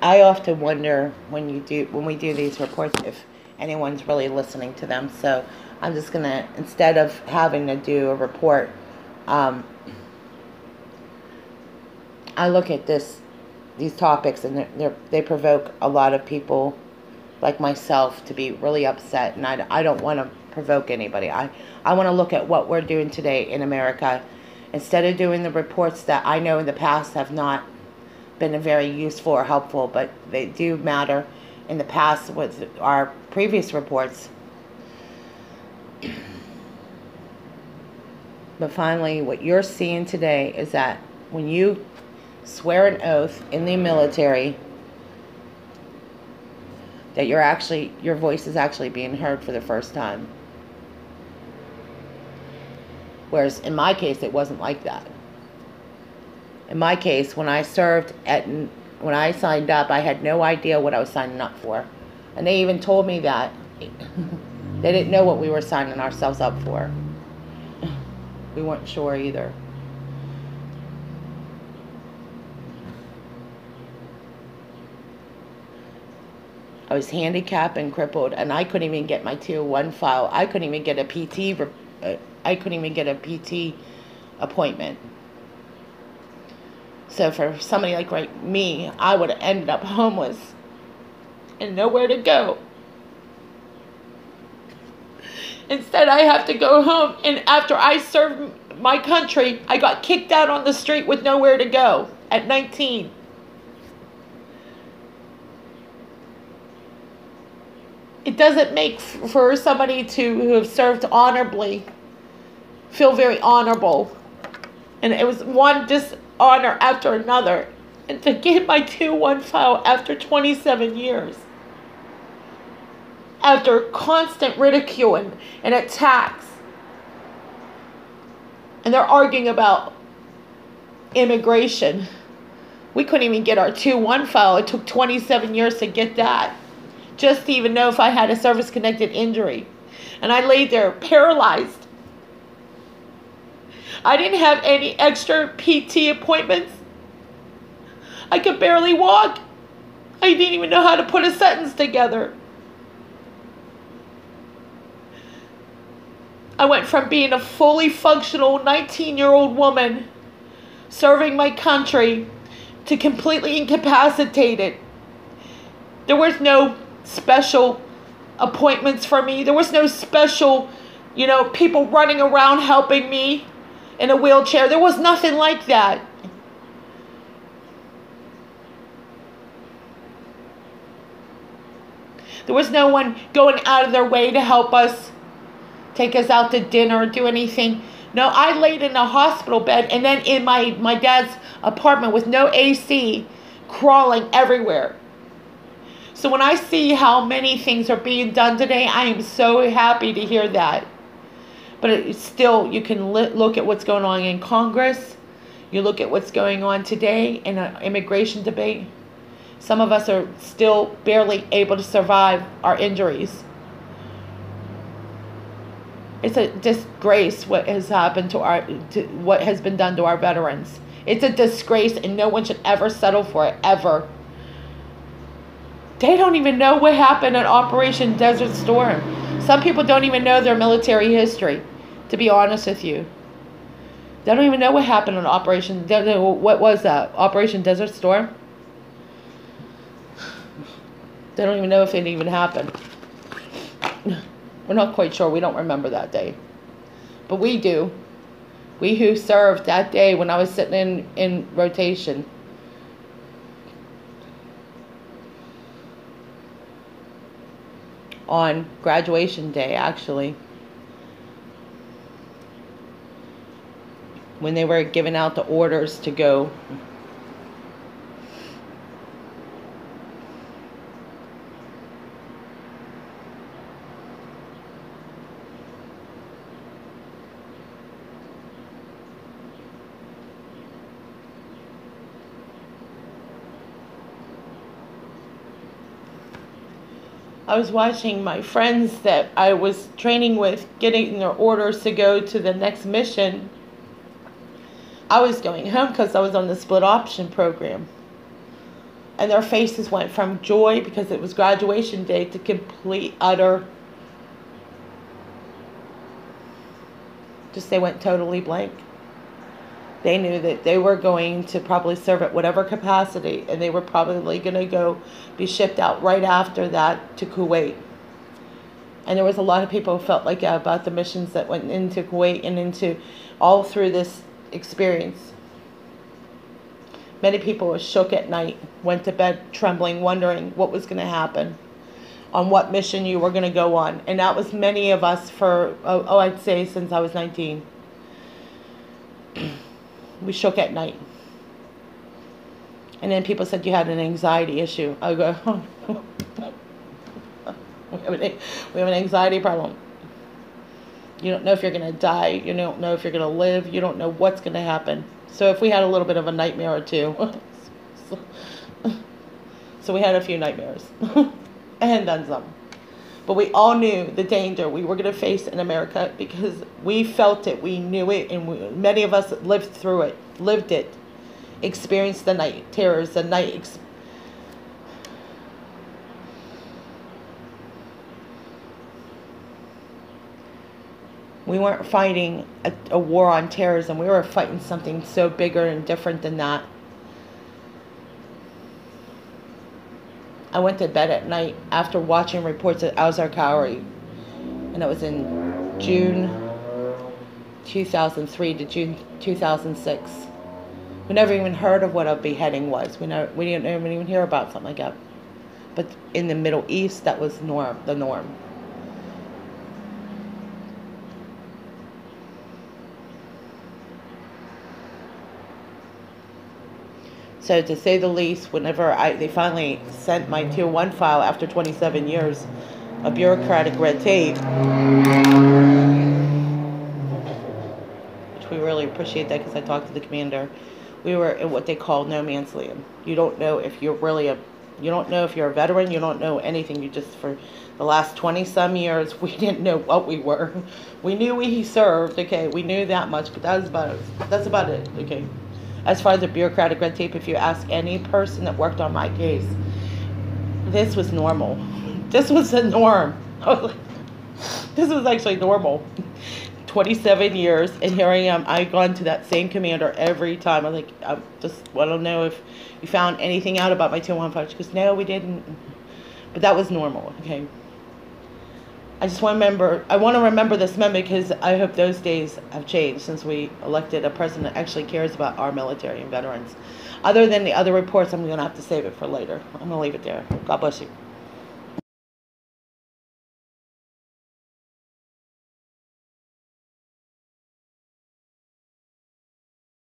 I often wonder when you do when we do these reports if anyone's really listening to them. So I'm just gonna instead of having to do a report, um, I look at this these topics and they're, they're, they provoke a lot of people like myself to be really upset and I, I don't want to provoke anybody. I, I want to look at what we're doing today in America instead of doing the reports that I know in the past have not been very useful or helpful, but they do matter in the past with our previous reports. But finally, what you're seeing today is that when you swear an oath in the military, that you're actually your voice is actually being heard for the first time. Whereas in my case, it wasn't like that. In my case, when I served at when I signed up, I had no idea what I was signing up for, and they even told me that they didn't know what we were signing ourselves up for. We weren't sure either. I was handicapped and crippled, and I couldn't even get my tier one file. I couldn't even get a PT. Uh, I couldn't even get a PT appointment. So for somebody like right, me, I would have ended up homeless and nowhere to go. Instead, I have to go home, and after I served my country, I got kicked out on the street with nowhere to go at 19. it doesn't make for somebody to who have served honorably feel very honorable. And it was one dishonor after another. And to get my 2 1 file after 27 years, after constant ridicule and, and attacks, and they're arguing about immigration. We couldn't even get our 2 1 file. It took 27 years to get that just to even know if I had a service connected injury. And I laid there paralyzed. I didn't have any extra PT appointments. I could barely walk. I didn't even know how to put a sentence together. I went from being a fully functional 19 year old woman serving my country to completely incapacitated. There was no special appointments for me. There was no special, you know, people running around helping me in a wheelchair. There was nothing like that. There was no one going out of their way to help us, take us out to dinner, do anything. No, I laid in a hospital bed and then in my, my dad's apartment with no AC, crawling everywhere. So when I see how many things are being done today, I am so happy to hear that. But it's still, you can look at what's going on in Congress. You look at what's going on today in an immigration debate. Some of us are still barely able to survive our injuries. It's a disgrace what has happened to our, to what has been done to our veterans. It's a disgrace, and no one should ever settle for it, ever. They don't even know what happened at Operation Desert Storm. Some people don't even know their military history, to be honest with you. They don't even know what happened on Operation. What was that? Operation Desert Storm? They don't even know if it even happened. We're not quite sure. We don't remember that day. But we do. We who served that day when I was sitting in, in rotation. On graduation day, actually. When they were giving out the orders to go I was watching my friends that I was training with getting their orders to go to the next mission. I was going home because I was on the split option program. and their faces went from joy because it was graduation day to complete utter just they went totally blank they knew that they were going to probably serve at whatever capacity and they were probably going to go be shipped out right after that to kuwait and there was a lot of people who felt like yeah, about the missions that went into kuwait and into all through this experience Many people were shook at night, went to bed trembling, wondering what was going to happen, on what mission you were going to go on. And that was many of us for, oh, oh I'd say since I was 19. we shook at night. And then people said you had an anxiety issue. I go, we, have an, we have an anxiety problem. You don't know if you're going to die. You don't know if you're going to live. You don't know what's going to happen. So if we had a little bit of a nightmare or two, so we had a few nightmares and then some. But we all knew the danger we were going to face in America because we felt it, we knew it, and we, many of us lived through it, lived it, experienced the night terrors, the night ex- we weren't fighting a, a, war on terrorism. We were fighting something so bigger and different than that. I went to bed at night after watching reports of al-Zarqawi, and it was in June 2003 to June 2006. We never even heard of what a beheading was. We never, we didn't even hear about something like that. But in the Middle East, that was norm, the norm. So to say the least, whenever I they finally sent my tier one file after 27 years of bureaucratic red tape, which we really appreciate that because I talked to the commander. We were in what they call no man's land. You don't know if you're really a, you don't know if you're a veteran. You don't know anything. You just for the last 20 some years we didn't know what we were. We knew we served. Okay, we knew that much, but that was about. That's about it. Okay as far as the bureaucratic red tape, if you ask any person that worked on my case, this was normal. This was the norm. this was actually normal. 27 years, and here I am. I've gone to that same commander every time. I'm like, I just want to know if you found anything out about my 215. She goes, no, we didn't. But that was normal, okay? I just want to remember, I want to remember this moment because I hope those days have changed since we elected a president that actually cares about our military and veterans. Other than the other reports, I'm going to have to save it for later. I'm going to leave it there. God bless you.